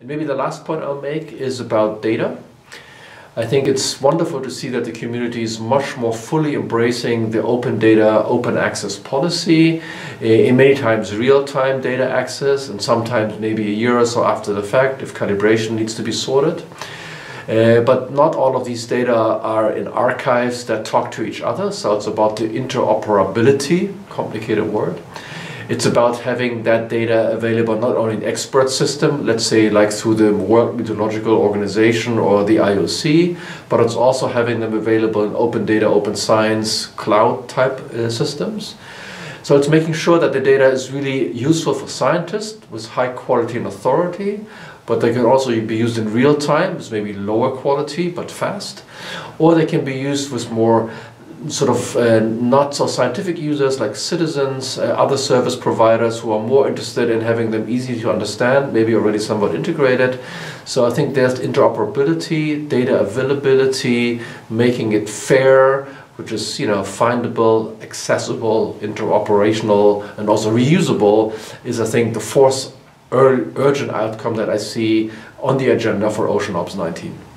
And maybe the last point I'll make is about data. I think it's wonderful to see that the community is much more fully embracing the open data, open access policy, eh, in many times real-time data access, and sometimes maybe a year or so after the fact if calibration needs to be sorted. Uh, but not all of these data are in archives that talk to each other, so it's about the interoperability, complicated word. It's about having that data available not only in expert system, let's say like through the World Meteorological Organization or the IOC, but it's also having them available in open data, open science, cloud type uh, systems. So it's making sure that the data is really useful for scientists with high quality and authority, but they can also be used in real time, it's maybe lower quality but fast, or they can be used with more sort of uh, not so scientific users like citizens, uh, other service providers who are more interested in having them easy to understand, maybe already somewhat integrated. So I think there's interoperability, data availability, making it fair, which is you know findable, accessible, interoperational, and also reusable, is I think the fourth ur urgent outcome that I see on the agenda for OceanObs 19.